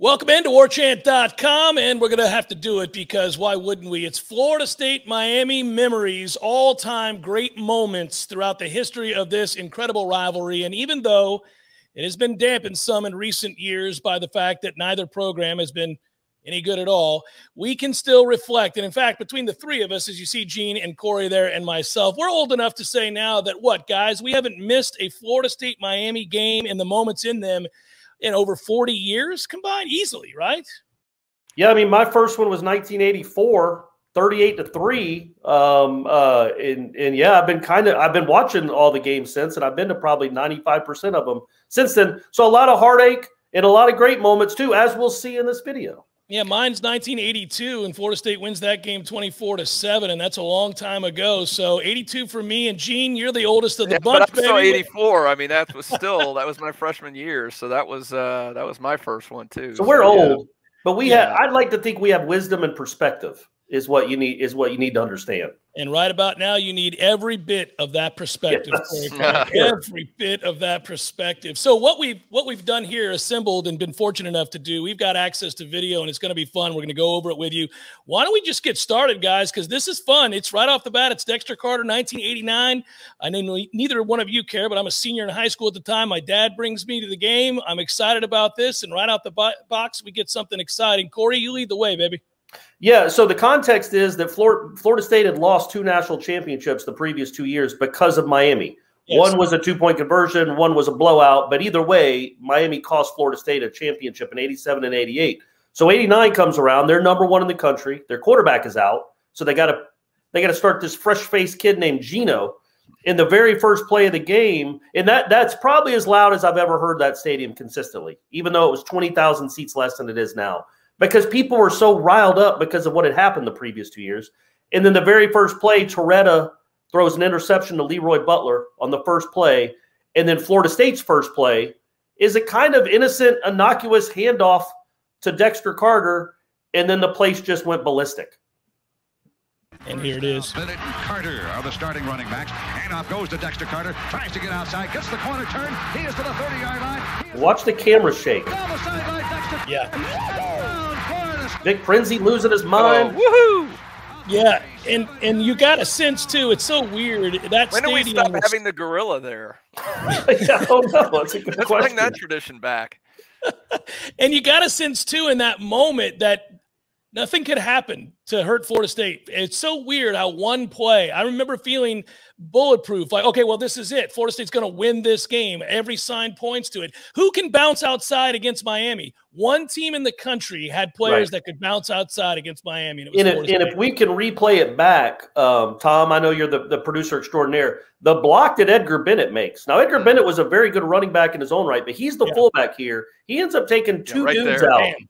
Welcome into warchant.com, and we're going to have to do it because why wouldn't we? It's Florida State Miami memories, all time great moments throughout the history of this incredible rivalry. And even though it has been dampened some in recent years by the fact that neither program has been any good at all, we can still reflect. And in fact, between the three of us, as you see Gene and Corey there and myself, we're old enough to say now that what, guys, we haven't missed a Florida State Miami game and the moments in them in over 40 years combined easily, right? Yeah, I mean, my first one was 1984, 38 to 3. Um, uh, and, and yeah, I've been kind of, I've been watching all the games since, and I've been to probably 95% of them since then. So a lot of heartache and a lot of great moments too, as we'll see in this video. Yeah, mine's 1982, and Florida State wins that game 24 to seven, and that's a long time ago. So 82 for me, and Gene, you're the oldest of the yeah, bunch. But I'm still 84. I mean, that was still that was my freshman year, so that was uh that was my first one too. So, so we're yeah. old, but we yeah. have. I'd like to think we have wisdom and perspective is what you need is what you need to understand. And right about now, you need every bit of that perspective. Yes. every bit of that perspective. So what we've what we've done here, assembled and been fortunate enough to do, we've got access to video, and it's going to be fun. We're going to go over it with you. Why don't we just get started, guys? Because this is fun. It's right off the bat. It's Dexter Carter, 1989. I know neither one of you care, but I'm a senior in high school at the time. My dad brings me to the game. I'm excited about this, and right out the box, we get something exciting. Corey, you lead the way, baby. Yeah, so the context is that Florida, Florida State had lost two national championships the previous two years because of Miami. Yes. One was a two point conversion, one was a blowout. But either way, Miami cost Florida State a championship in 87 and 88. So 89 comes around. They're number one in the country. Their quarterback is out. So they got to they got to start this fresh faced kid named Gino in the very first play of the game. And that that's probably as loud as I've ever heard that stadium consistently, even though it was 20,000 seats less than it is now because people were so riled up because of what had happened the previous two years. And then the very first play, Torretta throws an interception to Leroy Butler on the first play. And then Florida State's first play is a kind of innocent, innocuous handoff to Dexter Carter. And then the place just went ballistic. And here it is. Bennett and Carter are the starting running backs. Handoff goes to Dexter Carter. Tries to get outside. Gets the corner turn. He is to the 30-yard line. Watch the camera shake. Yeah. Vic Prinzi losing his mind. Oh, woohoo! Yeah, and and you got a sense too. It's so weird that when do we stop was... having the gorilla there? yeah, oh no, that's a good Let's question. bring that tradition back. and you got a sense too in that moment that Nothing could happen to hurt Florida State. It's so weird how one play, I remember feeling bulletproof like, okay, well, this is it. Florida State's going to win this game. Every sign points to it. Who can bounce outside against Miami? One team in the country had players right. that could bounce outside against Miami. And, and, if, and if, we can replay it back, um, Tom, I know you're the, the producer extraordinaire. The block that Edgar Bennett makes. Now, Edgar Bennett was a very good running back in his own right, but he's the yeah. fullback here. He ends up taking two yeah, right dudes there. out. Damn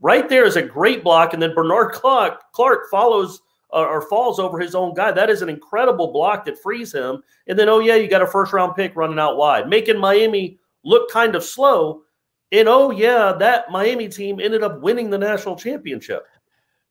Right there is a great block, and then Bernard Clark, Clark follows uh, or falls over his own guy. That is an incredible block that frees him. And then, oh yeah, you got a first round pick running out wide, making Miami look kind of slow. And oh yeah, that Miami team ended up winning the national championship.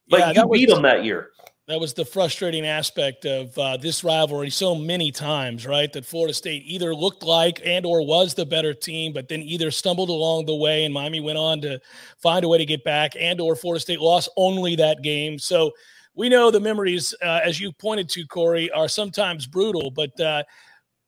But yeah, you beat was, them that year that was the frustrating aspect of uh, this rivalry so many times right that florida state either looked like and or was the better team but then either stumbled along the way and miami went on to find a way to get back and or florida state lost only that game so we know the memories uh, as you pointed to corey are sometimes brutal but uh,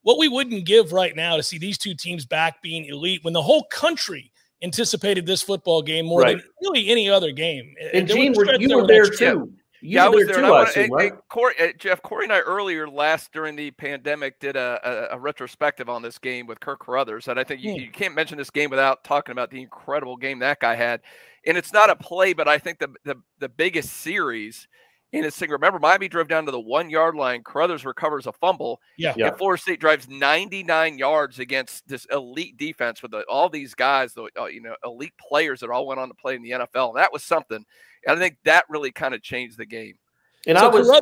what we wouldn't give right now to see these two teams back being elite when the whole country anticipated this football game more right. than really any other game. And Gene, you were there too. You yeah, I was there. Too, I, assume, right? Corey, uh, Jeff, Corey and I earlier last during the pandemic did a, a, a retrospective on this game with Kirk Carruthers, and I think you, hmm. you, can't mention this game without talking about the incredible game that guy had. And it's not a play, but I think the the, the biggest series in his single. Remember, Miami drove down to the one yard line. Carruthers recovers a fumble. Yeah. yeah. And Florida State drives 99 yards against this elite defense with the, all these guys, the uh, you know elite players that all went on to play in the NFL. And that was something and I think that really kind of changed the game. And so I was,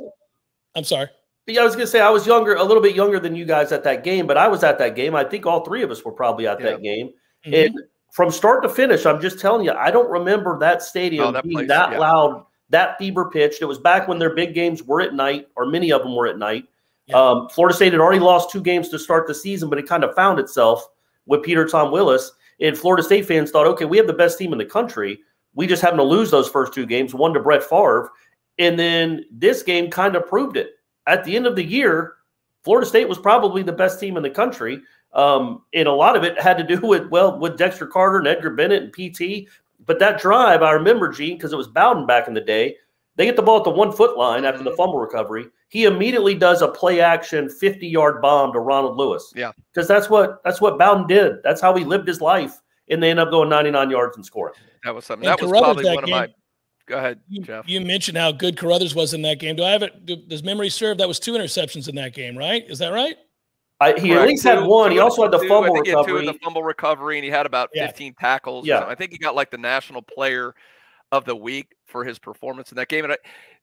I'm sorry. Yeah, I was going to say I was younger, a little bit younger than you guys at that game, but I was at that game. I think all three of us were probably at yeah. that game. Mm-hmm. And from start to finish, I'm just telling you, I don't remember that stadium oh, that being place, that yeah. loud, that fever pitched. It was back when their big games were at night, or many of them were at night. Yeah. Um, Florida State had already lost two games to start the season, but it kind of found itself with Peter Tom Willis. And Florida State fans thought, okay, we have the best team in the country. We just happen to lose those first two games, one to Brett Favre. And then this game kind of proved it. At the end of the year, Florida State was probably the best team in the country. Um, and a lot of it had to do with, well, with Dexter Carter and Edgar Bennett and PT. But that drive, I remember, Gene, because it was Bowden back in the day. They get the ball at the one foot line after the mm-hmm. fumble recovery. He immediately does a play action 50 yard bomb to Ronald Lewis. Yeah. Because that's what that's what Bowden did. That's how he lived his life. And they end up going 99 yards and scoring. That was something. And that was probably that one game, of my Go ahead, you, Jeff. You mentioned how good Carruthers was in that game. Do I have it? Do, does memory serve? That was two interceptions in that game, right? Is that right? I, he Correct. at least had one. He also had the fumble I think recovery. He had two in the fumble recovery, and he had about yeah. 15 tackles. Yeah. I think he got like the national player of the week for his performance in that game. And I,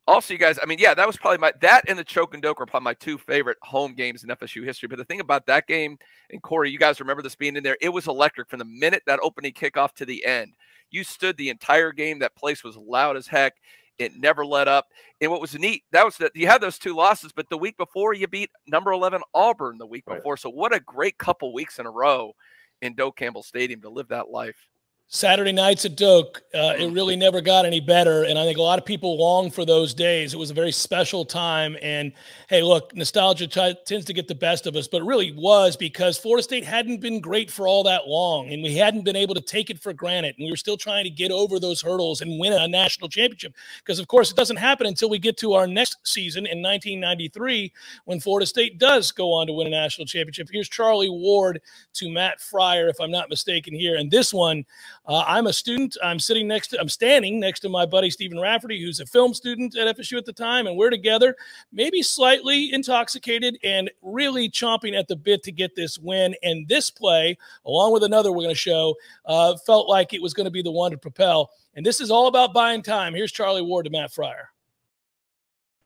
also, you guys, I mean, yeah, that was probably my that and the choke and doke are probably my two favorite home games in FSU history. But the thing about that game, and Corey, you guys remember this being in there, it was electric from the minute that opening kickoff to the end. You stood the entire game. That place was loud as heck. It never let up. And what was neat, that was that you had those two losses, but the week before you beat number 11 Auburn the week right. before. So what a great couple weeks in a row in Doak Campbell Stadium to live that life. Saturday nights at Doak, uh, it really never got any better. And I think a lot of people long for those days. It was a very special time. And hey, look, nostalgia t- tends to get the best of us, but it really was because Florida State hadn't been great for all that long. And we hadn't been able to take it for granted. And we were still trying to get over those hurdles and win a national championship. Because, of course, it doesn't happen until we get to our next season in 1993 when Florida State does go on to win a national championship. Here's Charlie Ward to Matt Frier, if I'm not mistaken, here. And this one, uh, I'm a student. I'm sitting next to, I'm standing next to my buddy Stephen Rafferty, who's a film student at FSU at the time, and we're together, maybe slightly intoxicated and really chomping at the bit to get this win. And this play, along with another we're going to show, uh, felt like it was going to be the one to propel. And this is all about buying time. Here's Charlie Ward to Matt Frier.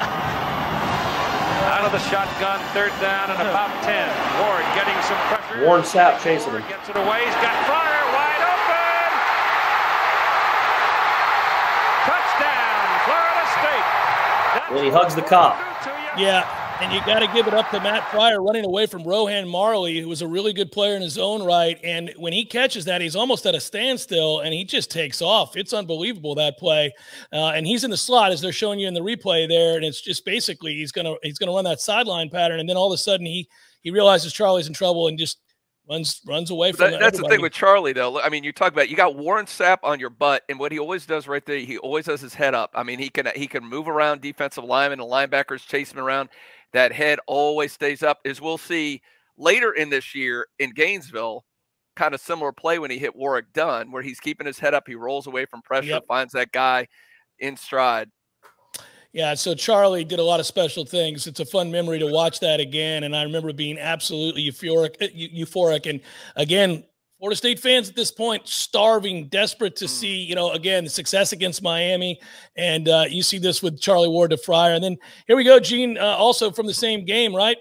Out of the shotgun, third down and about 10. Ward getting some pressure. Warren Sapp chasing him. Gets it away. He's got Frier wide open. And he hugs the cop. Yeah, and you got to give it up to Matt Frier running away from Rohan Marley, who was a really good player in his own right. And when he catches that, he's almost at a standstill and he just takes off. It's unbelievable that play. Uh, and he's in the slot as they're showing you in the replay there. And it's just basically he's gonna he's gonna run that sideline pattern, and then all of a sudden he he realizes Charlie's in trouble and just runs runs away from. That, that's everybody. the thing with Charlie, though. I mean, you talk about you got Warren Sapp on your butt, and what he always does right there, he always has his head up. I mean, he can he can move around defensive linemen and linebackers, chase him around. That head always stays up. As we'll see later in this year in Gainesville, kind of similar play when he hit Warrick Dunn, where he's keeping his head up, he rolls away from pressure, yep. finds that guy in stride. Yeah, so Charlie did a lot of special things. It's a fun memory to watch that again, and I remember being absolutely euphoric. Uh, euphoric, and again, Florida State fans at this point starving, desperate to mm. see, you know, again the success against Miami, and uh, you see this with Charlie Ward to Frier, and then here we go, Gene, uh, also from the same game, right?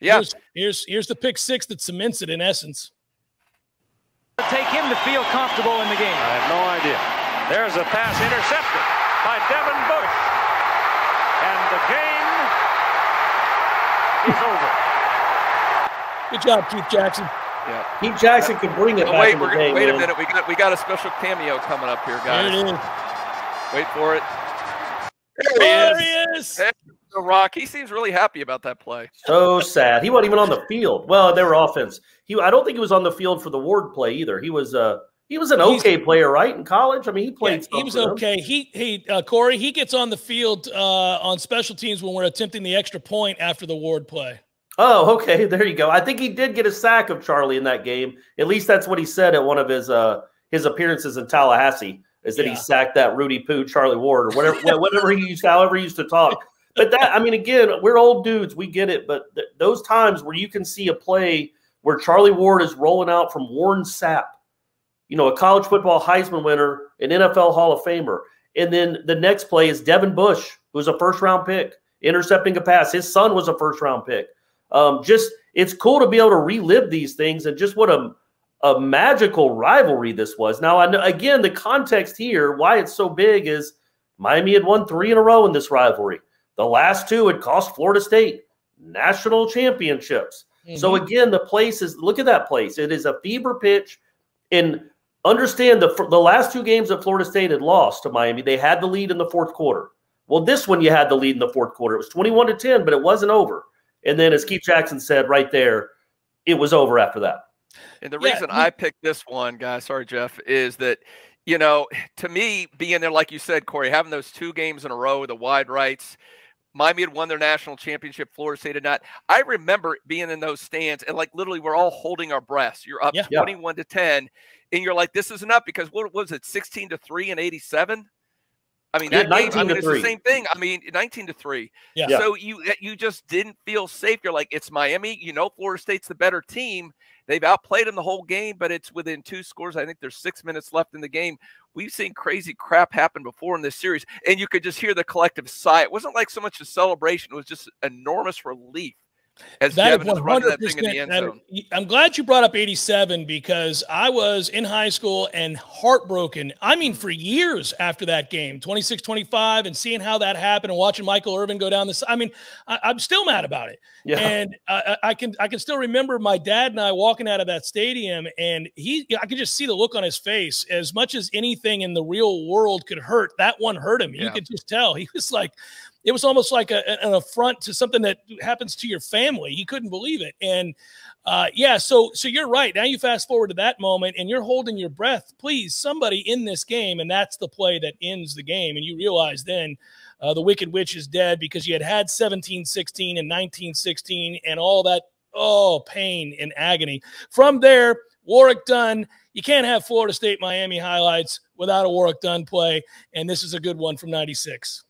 Yeah. Here's, here's here's the pick six that cements it in essence. Take him to feel comfortable in the game. I have no idea. There's a pass intercepted by Devin Bush and the game is over. Good job, Keith Jackson. Yeah. Keith Jackson can bring it oh, back wait, in the game. Wait man. a minute. We got we got a special cameo coming up here, guys. There it is. Wait for it. There, there he is. There's the Rock. He seems really happy about that play. So sad. He wasn't even on the field. Well, they were offense. He I don't think he was on the field for the Ward play either. He was uh he was an okay He's, player, right, in college. I mean, he played. Yeah, he was okay. He he uh, Corey he gets on the field uh, on special teams when we're attempting the extra point after the Ward play. Oh, okay. There you go. I think he did get a sack of Charlie in that game. At least that's what he said at one of his uh his appearances in Tallahassee. Is that yeah. he sacked that Rudy Poo, Charlie Ward, or whatever, whatever he used, however he used to talk. But that, I mean, again, we're old dudes, we get it. But th- those times where you can see a play where Charlie Ward is rolling out from Warren Sapp you know, a college football Heisman winner, an NFL Hall of Famer. And then the next play is Devin Bush, who's a first round pick, intercepting a pass. His son was a first round pick. Um, just it's cool to be able to relive these things and just what a a magical rivalry this was. Now, I know, again, the context here, why it's so big is Miami had won three in a row in this rivalry. The last two had cost Florida State national championships. Mm-hmm. So again, the place is look at that place. It is a fever pitch And understand the the last two games that Florida State had lost to Miami, they had the lead in the fourth quarter. Well, this one you had the lead in the fourth quarter. It was 21 to 10, but it wasn't over. And then as Keith Jackson said right there, it was over after that. And the reason yeah. I picked this one, guys, sorry, Jeff, is that you know, to me, being there, like you said, Corey, having those two games in a row, the wide rights, Miami had won their national championship. Florida State had not. I remember being in those stands and like literally we're all holding our breaths. You're up yeah. 21 to 10, and you're like, this is enough because what was it, 16 to 3 and 87? I mean, that game, I mean, it's the same thing. I mean, 19 to 3. Yeah. So you eh, you just didn't feel safe. You're like, it's Miami. You know, Florida State's the better team. They've outplayed them the whole game, but it's within two scores. I think there's six minutes left in the game. We've seen crazy crap happen before in this series, and you could just hear the collective sigh. It wasn't like so much a celebration, it was just enormous relief as that Devin is running that thing in the end zone. I'm glad you brought up 87 because I was in high school and heartbroken. I mean, for years after that game, 26 25, and seeing how that happened and watching Michael Irvin go down this. I mean, I, am still mad about it. Yeah. And I, I can I can still remember my dad and I walking out of that stadium, and he I could just see the look on his face. As much as anything in the real world could hurt, that one hurt him. Yeah. You could just tell. He was like, it was almost like a, an affront to something that happens to your family. He couldn't believe it. And uh, yeah, so so you're right. Now you fast forward to that moment and you're holding your breath. Please, somebody in this game, and that's the play that ends the game. And you realize then uh, the Wicked Witch is dead because you had had 17 16 and 19 16 and all that, oh, pain and agony. From there, Warrick Dunn. You can't have Florida State Miami highlights without a Warrick Dunn play. And this is a good one from 96.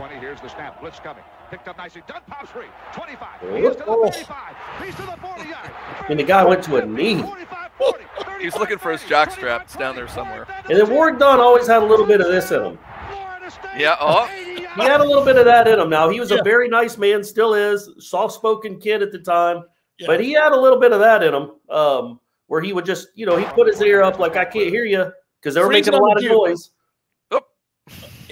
20, here's the snap. Blitz coming. Picked up nicely. Dunn pops free. 25. He's to the 35. He's to the 40 yard. And the guy went to a knee. He's looking for his jock strap. It's down there somewhere. And then Warrick Dunn always had a little bit of this in him. Yeah. Oh. He had a little bit of that in him. Now he was yeah. a very nice man, still is, soft-spoken kid at the time, yeah. but he had a little bit of that in him, um, where he would just, you know, he put his ear up like I can't hear you because they were Freeze making a lot of noise.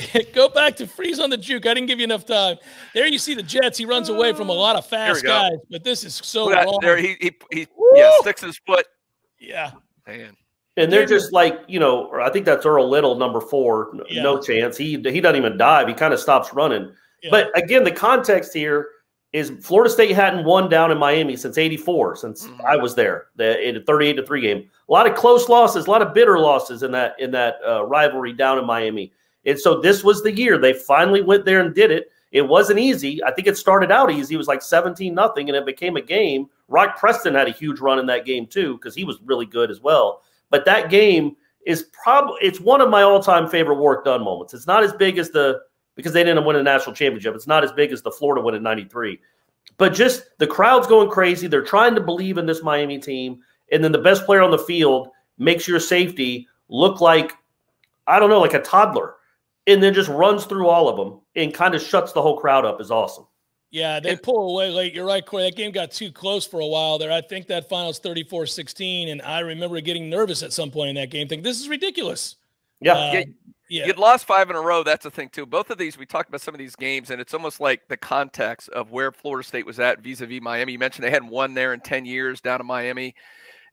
Go back to freeze on the juke. I didn't give you enough time. There you see the Jets. He runs away from a lot of fast guys, but this is so long. There he he, he yeah sticks his foot. Yeah, man. And they're just like you know, I think that's Earl Little, number four. Yeah. No chance. He he doesn't even dive. He kind of stops running. Yeah. But again, the context here is Florida State hadn't won down in Miami since '84, since mm-hmm. I was there. The in a 38 to three game. A lot of close losses, a lot of bitter losses in that in that uh, rivalry down in Miami. And so this was the year they finally went there and did it. It wasn't easy. I think it started out easy. It was like 17 nothing, and it became a game. Rock Preston had a huge run in that game too, because he was really good as well. But that game is probably it's one of my all-time favorite Warrick Dunn moments. It's not as big as the because they didn't win a national championship. It's not as big as the Florida win in 93. But just the crowd's going crazy. They're trying to believe in this Miami team. And then the best player on the field makes your safety look like, I don't know, like a toddler and then just runs through all of them and kind of shuts the whole crowd up is awesome. Yeah, they pull away late. You're right, Corey. That game got too close for a while there. I think that final's 34 16. And I remember getting nervous at some point in that game, thinking, this is ridiculous. Yeah. Uh, yeah. Yeah. You'd lost five in a row. That's the thing, too. Both of these, we talked about some of these games, and it's almost like the context of where Florida State was at vis a vis Miami. You mentioned they hadn't won there in 10 years down in Miami.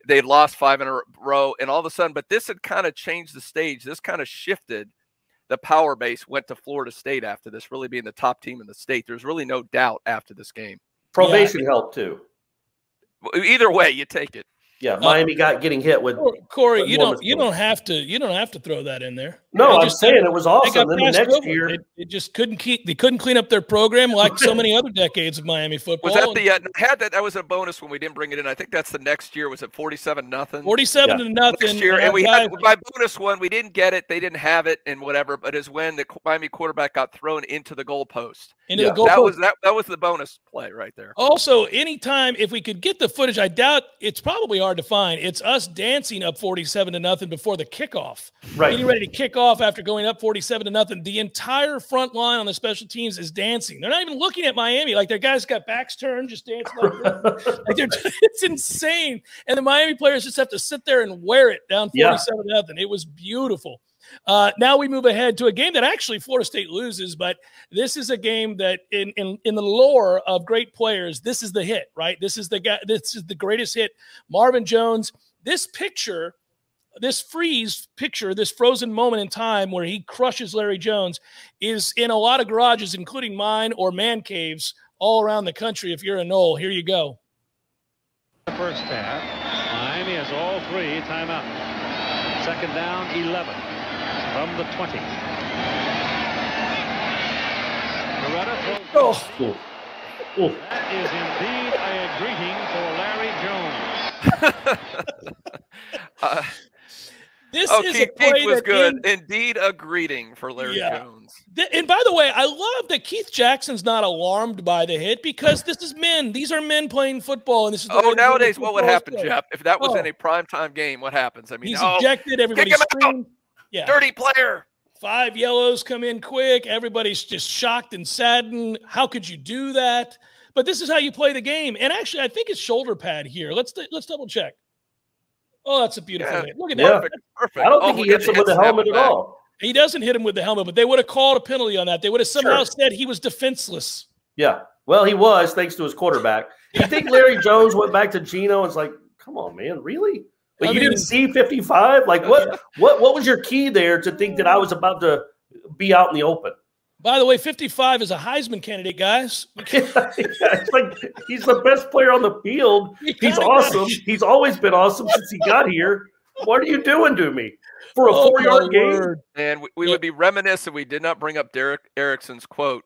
They'd lost five in a row, and all of a sudden, but this had kind of changed the stage. This kind of shifted the power base went to Florida State after this, really being the top team in the state. There's really no doubt after this game. Probation yeah. helped too. Either way, you take it. Yeah, Miami uh, got getting hit with Corey. You don't you don't have to you don't have to throw that in there. No, I'm just, saying it was awesome. Then the next year, it, it, just couldn't keep. They couldn't clean up their program like so many other decades of Miami football. Was that the uh, had that? That was a bonus when we didn't bring it in. I think that's the next year. Was it 47 nothing? 47 yeah. to nothing. Next year, and we had my bonus one. We didn't get it. They didn't have it, and whatever. But is when the Miami quarterback got thrown into the goalpost. Into yeah. the goalpost. That was that. That was the bonus play right there. Also, anytime if we could get the footage, I doubt it's probably hard to find. It's us dancing up 47 to nothing before the kickoff. Right. Getting ready to kick off after going up 47 to nothing. The entire front line on the special teams is dancing. They're not even looking at Miami. Like their guys got backs turned, just dancing. Like, like it's insane. And the Miami players just have to sit there and wear it down 47 yeah. nothing. It was beautiful. Uh, now we move ahead to a game that actually Florida State loses, but this is a game that in, in in the lore of great players, this is the hit, right? This is the guy. This is the greatest hit. Marvin Jones this picture this freeze picture, this frozen moment in time where he crushes Larry Jones, is in a lot of garages, including mine or man caves all around the country. If you're a Nole, here you go. The first half, Miami has all three timeout. Second down, 11 from the 20. Torretta. Oh. Oh. That is indeed a greeting for Larry Jones. uh, This oh, is Keith, a play Keith was good. in- Indeed, a greeting for Larry Yeah. Jones. Th- And by the way, I love that Keith Jackson's not alarmed by the hit because this is men. These are men playing football, and this is the Oh, nowadays, what would happen, played. Jeff? If that was in Oh. a primetime game, what happens? I mean, He's oh, ejected. Everybody him out. Screamed. Yeah, dirty player. five yellows come in quick. Everybody's just shocked and saddened. How could you do that? But this is how you play the game. And actually, I think it's shoulder pad here. Let's let's double check. Oh, that's a beautiful Yeah. hit. Look at Yeah. that. Perfect. Perfect. I don't Oh, think he hits him with the helmet at all. He doesn't hit him with the helmet, but they would have called a penalty on that. They would have somehow Sure. said he was defenseless. Yeah. Well, he was thanks to his quarterback. You think Larry Jones went back to Gino and was like, "Come on, man, really?" But I you mean- didn't see 55? Like what what what was your key there to think that I was about to be out in the open? By the way, 55 is a Heisman candidate, guys. it's like he's the best player on the field. He's awesome. got- He's always been awesome since he got here. What are you doing to me for a oh, four yard game? And we, we Yeah. would be remiss if we did not bring up Derek Erickson's quote.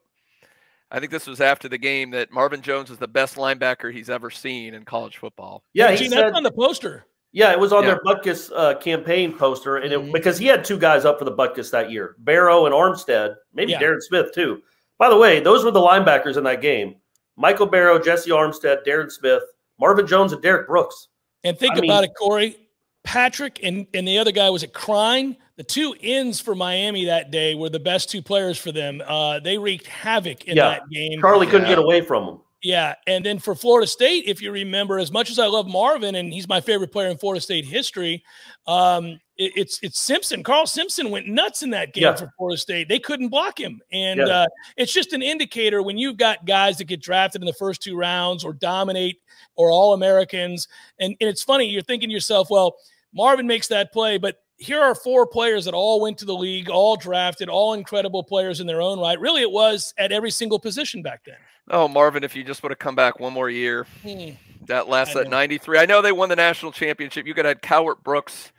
I think this was after the game that Marvin Jones is the best linebacker he's ever seen in college football. Yeah, he Gene, said, that's on the poster. Yeah, it was on Yeah. their Butkus uh, campaign poster, and it, Mhm. because he had two guys up for the Butkus that year, Barrow and Armstead, maybe Yeah. Darrin Smith too. By the way, those were the linebackers in that game: Michael Barrow, Jessie Armstead, Darrin Smith, Marvin Jones, and Derrick Brooks. And think I about mean- it, Corey. Patrick and, and the other guy was it Crine. The two ends for Miami that day were the best two players for them. Uh, they wreaked havoc in Yeah. that game. Charlie couldn't get away from him. Yeah, and then for Florida State, if you remember, as much as I love Marvin and he's my favorite player in Florida State history, um, it- it's it's Simpson. Carl Simpson went nuts in that game Yeah. for Florida State. They couldn't block him, and Yeah. uh, it's just an indicator when you've got guys that get drafted in the first two rounds or dominate or all Americans. And, and it's funny, you're thinking to yourself, well, Marvin makes that play, but here are four players that all went to the league, all drafted, all incredible players in their own right. Really, it was at every single position back then. Oh, Marvin, if you just would have come back one more year, Hmm. that last I at 93. I know they won the national championship. You could have had Cowart Brooks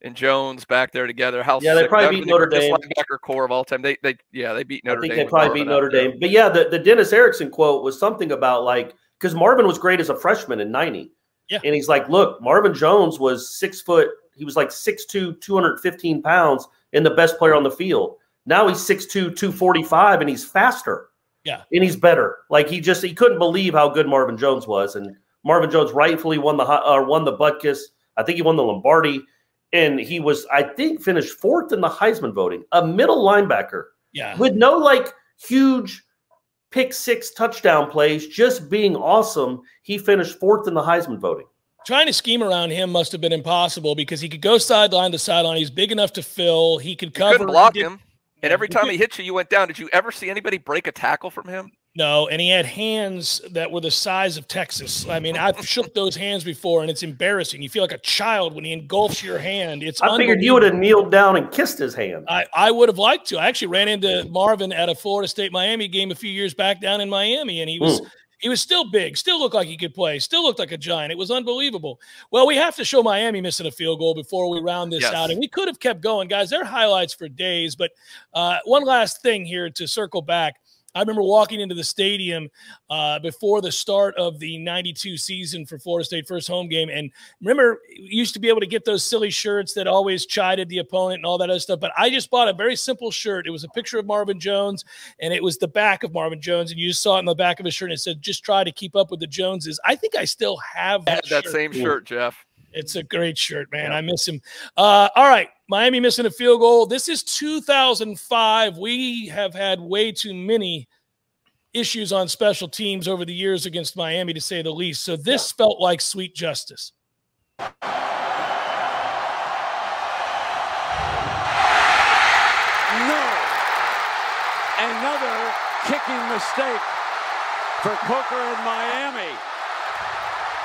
and Jones back there together. How Yeah, they sick- probably that beat Notre Dame. linebacker corps of all time. They, they, yeah, they beat Notre I think Dame. they probably Marvin beat out Notre there. Dame. But yeah, the, the Dennis Erickson quote was something about like because Marvin was great as a freshman in 90. Yeah. And he's like, look, Marvin Jones was six foot, he was like 6'2, 215 pounds, and the best player on the field. Now he's 6'2, 245, and he's faster. Yeah. And he's better. Like he just he couldn't believe how good Marvin Jones was. And Marvin Jones rightfully won the uh, won the Butkus. I think he won the Lombardi. And he was, I think, finished fourth in the Heisman voting. A middle linebacker Yeah. with no like huge pick six touchdown plays, just being awesome. He finished fourth in the Heisman voting. Trying to scheme around him must have been impossible because he could go sideline to sideline. He's big enough to fill. He could You cover. couldn't block He him. And Yeah, every time did- he hit you, you went down. Did you ever see anybody break a tackle from him? No, and he had hands that were the size of Texas. I mean, I've shook those hands before, and it's embarrassing. You feel like a child when he engulfs your hand. It's I figured you would have kneeled down and kissed his hand. I, I would have liked to. I actually ran into Marvin at a Florida State Miami game a few years back down in Miami, and he was hmm. He was still big, still looked like he could play, still looked like a giant. It was unbelievable. Well, we have to show Miami missing a field goal before we round this Yes. out, and we could have kept going, guys. They're highlights for days, but uh, one last thing here to circle back. I remember walking into the stadium uh, before the start of the 92 season for Florida State first home game. And remember, you used to be able to get those silly shirts that always chided the opponent and all that other stuff. But I just bought a very simple shirt. It was a picture of Marvin Jones and it was the back of Marvin Jones. And you just saw it in the back of his shirt and it said, just try to keep up with the Joneses. I think I still have I that, had that shirt. same shirt, Jeff. It's a great shirt, man. I miss him. Uh, all right. Miami missing a field goal. This is 2005. We have had way too many issues on special teams over the years against Miami, to say the least. So this felt like sweet justice. No. Another kicking mistake for Coker in Miami.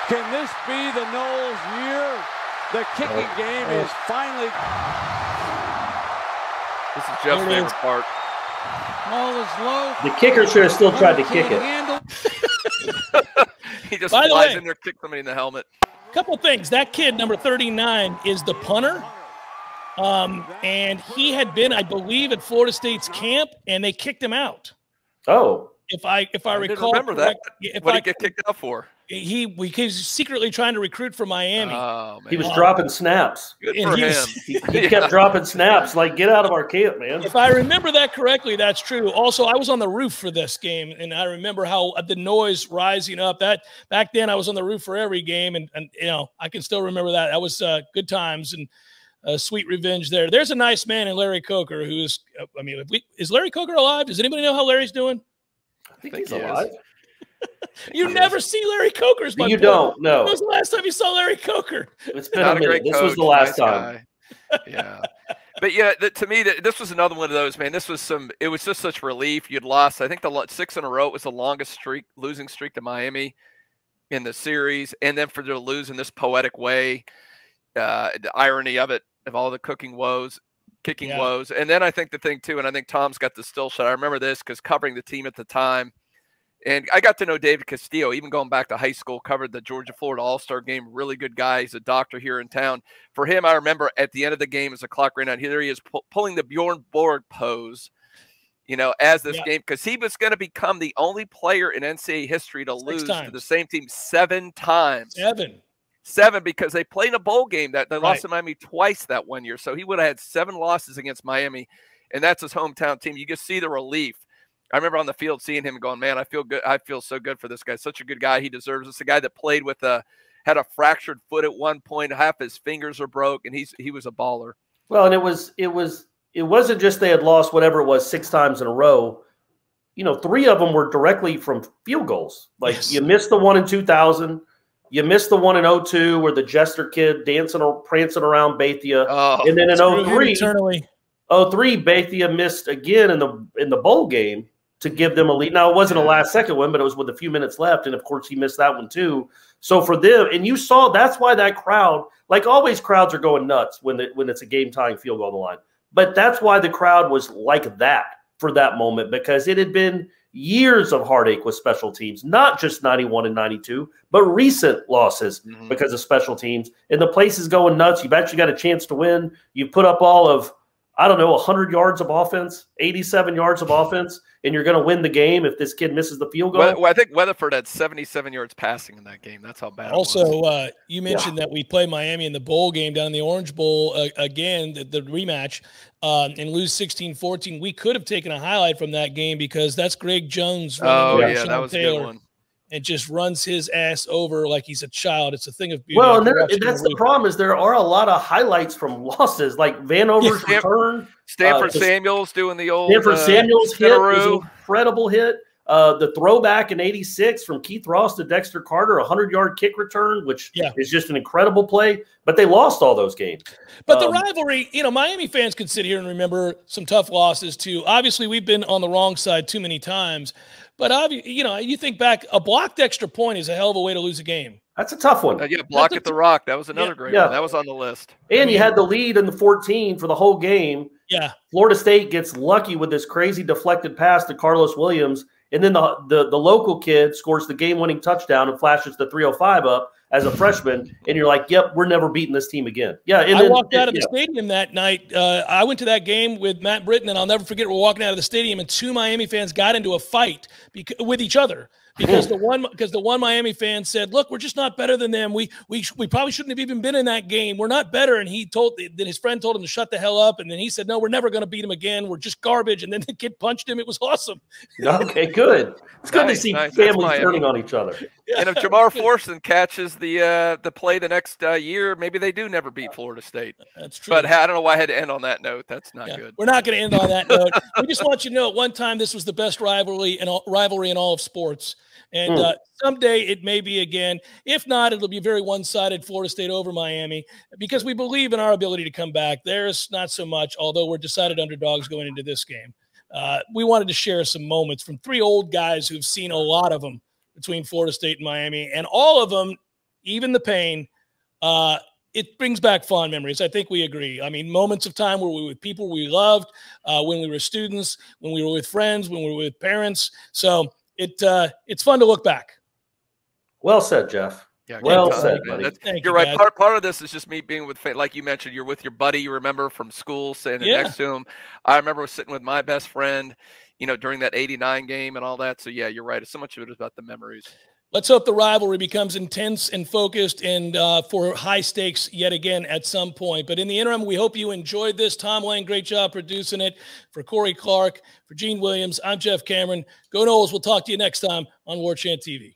Can this be the Noles year? The kicking game is finally. This is Jeff's favorite part. Ball is low. The kicker should have still tried to kick it. he just By the flies way- in there, kicks somebody in the helmet. Couple things. That kid, number 39, is the punter. Um, and he had been, I believe, at Florida State's camp, and they kicked him out. Oh, If I if I, I didn't recall, remember that. If What I, did he get kicked out for? He he was secretly trying to recruit for Miami. Oh man, he was Wow. dropping snaps. good and for he him. was- He, he kept dropping snaps. Like, get out of our camp, man. If I remember that correctly, that's true. Also, I was on the roof for this game, and I remember how uh, the noise rising up. That back then, I was on the roof for every game, and, and you know, I can still remember that. That was uh, good times and uh, sweet revenge there. There's a nice man in Larry Coker, who's, uh, I mean, if we, is Larry Coker alive? Does anybody know how Larry's doing? I think think he's he is. Alive. You never see Larry Coker's. my You boy. don't, When no. was the last time you saw Larry Coker? It's been Not a a minute. great This coach. was the last nice time. guy. Yeah. But yeah, th- to me, th- this was another one of those. Man, this was some. It was just such relief. You'd lost. I think the six in a row. It was the longest streak, losing streak to Miami in the series, and then for them to lose in this poetic way, uh, the irony of it, of all the cooking woes, kicking Yeah. woes, and then I think the thing too, and I think Tom's got the still shot. I remember this because covering the team at the time. And I got to know David Castillo, even going back to high school, covered the Georgia Florida All Star game. Really good guy. He's a doctor here in town. For him, I remember at the end of the game, as the clock ran out, here he is pu- pulling the Bjorn Borg pose, you know, as this Yeah. game, because he was going to become the only player in NCAA history to Six lose to the same team seven times. Evan. Seven because they played in a bowl game that they Right. lost to Miami twice that one year. So he would have had seven losses against Miami, and that's his hometown team. You just see the relief. I remember on the field seeing him going, "Man, I feel good. I feel so good for this guy. Such a good guy. He deserves this. A guy that played with a had a fractured foot at one point. Half his fingers are broke, and he's he was a baller. Well, and it was it was it wasn't just they had lost whatever it was six times in a row. You know, three of them were directly from field goals. Like Yes. you missed the one in 2000, you missed the one in 02 where the Jester kid dancing or prancing around Beitia, Oh, and then in Screw him 03, eternally. 03 Beitia missed again in the in the bowl game to give them a lead. Now it wasn't a last second one, but it was with a few minutes left, and of course he missed that one too. So for them, and you saw that's why that crowd, like always, crowds are going nuts when the, when it's a game tying field goal on the line. But that's why the crowd was like that for that moment because it had been years of heartache with special teams, not just 91 and 92, but recent losses Mhm. because of special teams. And the place is going nuts. You've actually got a chance to win. You put up all of, I don't know, 100 yards of offense, 87 yards of offense, and you're going to win the game if this kid misses the field goal. Well, I think Weatherford had 77 yards passing in that game. That's how bad. it was. Also, uh, you mentioned that we play Miami in the bowl game down in the Orange Bowl uh, again, the, the rematch, um, and lose 16 14. We could have taken a highlight from that game because that's Greg Jones oh yeah, that was a good one. And just runs his ass over like he's a child. It's a thing of beauty. Well, and there, watching that's the the problem is there are a lot of highlights from losses, like Vanover's Yeah. return. Stanford the- Samuels doing the old Stanford uh, Samuels hit was an incredible hit. Uh, the throwback in '86 from Keith Ross to Dexter Carter, a hundred-yard kick return, which Yeah. is just an incredible play. But they lost all those games. But the Um, rivalry, you know, Miami fans could sit here and remember some tough losses too. Obviously, we've been on the wrong side too many times. But obvi- you know, you think back, a blocked extra point is a hell of a way to lose a game. That's a tough one. Uh, yeah, block a at the rock. That was another Yeah. great Yeah. one. That was on the list. And you had the lead in the 14 for the whole game. Yeah, Florida State gets lucky with this crazy deflected pass to Carlos Williams, and then the the, the local kid scores the game-winning touchdown and flashes the 305 up as a freshman, and you're like, "Yep, we're never beating this team again." Yeah, and I then, walked out of the yeah. stadium that night. Uh, I went to that game with Matt Britton, and I'll never forget. We're walking out of the stadium, and two Miami fans got into a fight with each other because the one because the one Miami fan said, "Look, we're just not better than them. We we we probably shouldn't have even been in that game. We're not better." And he told then his friend told him to shut the hell up, and then he said, "No, we're never going to beat him again. We're just garbage." And then the kid punched him. It was awesome. Okay, good. It's good to see nice. That's families turning on each other. And if Jamar Forson catches the uh, the play the next uh, year, maybe they do never beat Florida State. That's true. But I don't know why I had to end on that note. That's not Yeah, good. We're not going to end on that note. we just want you to know at one time this was the best rivalry and rivalry in all of sports. And Hmm. uh, someday it may be again. If not, it'll be very one-sided Florida State over Miami because we believe in our ability to come back. There's not so much, although we're decided underdogs going into this game. Uh, we wanted to share some moments from three old guys who've seen a lot of them between Florida State and Miami, and all of them, even the pain, uh, it brings back fond memories. I think we agree. I mean, moments of time where we were with people we loved, uh, when we were students, when we were with friends, when we were with parents. So it uh, it's fun to look back. Well said, Jeff. Yeah, well time, said, buddy. Thank you're you, right. Dad. Part part of this is just me being with, fa- like you mentioned, you're with your buddy. You remember from school, standing Yeah. next to him. I remember sitting with my best friend, you know, during that '89 game and all that. So yeah, you're right. It's so much of it is about the memories. Let's hope the rivalry becomes intense and focused and uh, for high stakes yet again at some point. But in the interim, we hope you enjoyed this. Tom Lang, great job producing it. For Corey Clark, for Gene Williams, I'm Jeff Cameron. Go Noles. We'll talk to you next time on War Chant TV.